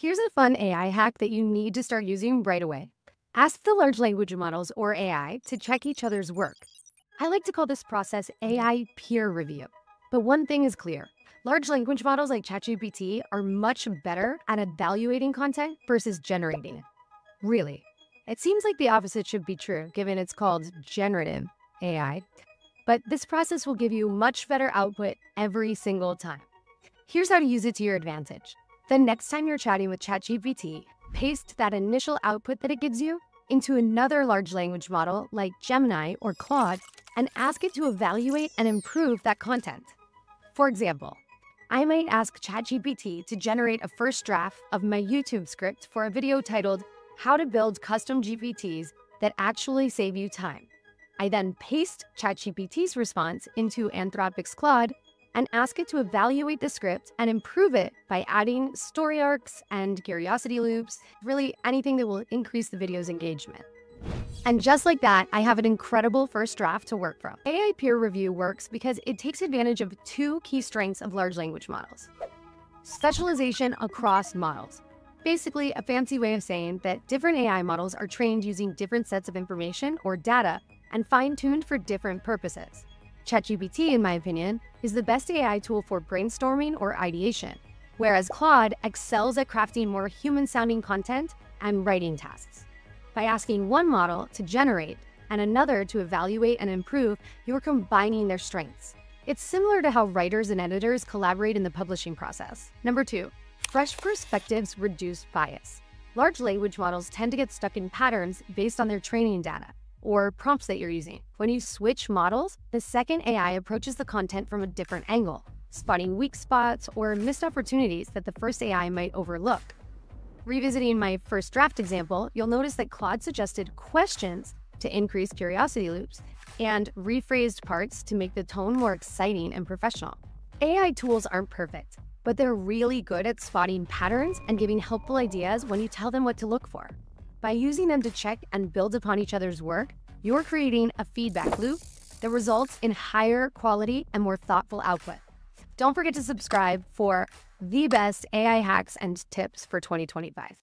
Here's a fun AI hack that you need to start using right away. Ask the large language models or AI to check each other's work. I like to call this process AI peer review. But one thing is clear. Large language models like ChatGPT are much better at evaluating content versus generating it. Really. It seems like the opposite should be true, given it's called generative AI. But this process will give you much better output every single time. Here's how to use it to your advantage. The next time you're chatting with ChatGPT, paste that initial output that it gives you into another large language model like Gemini or Claude and ask it to evaluate and improve that content. For example, I might ask ChatGPT to generate a first draft of my YouTube script for a video titled How to Build Custom GPTs That Actually Save You Time. I then paste ChatGPT's response into Anthropic's Claude and ask it to evaluate the script and improve it by adding story arcs and curiosity loops, really anything that will increase the video's engagement. And just like that, I have an incredible first draft to work from. AI peer review works because it takes advantage of two key strengths of large language models. Specialization across models. Basically, a fancy way of saying that different AI models are trained using different sets of information or data and fine-tuned for different purposes. ChatGPT, in my opinion, is the best AI tool for brainstorming or ideation, whereas Claude excels at crafting more human-sounding content and writing tasks. By asking one model to generate and another to evaluate and improve, you're combining their strengths. It's similar to how writers and editors collaborate in the publishing process. Number two, fresh perspectives reduce bias. Large language models tend to get stuck in patterns based on their training data or prompts that you're using. When you switch models, the second AI approaches the content from a different angle, spotting weak spots or missed opportunities that the first AI might overlook. Revisiting my first draft example, you'll notice that Claude suggested questions to increase curiosity loops and rephrased parts to make the tone more exciting and professional. AI tools aren't perfect, but they're really good at spotting patterns and giving helpful ideas when you tell them what to look for. By using them to check and build upon each other's work, you're creating a feedback loop that results in higher quality and more thoughtful output. Don't forget to subscribe for the best AI hacks and tips for 2025.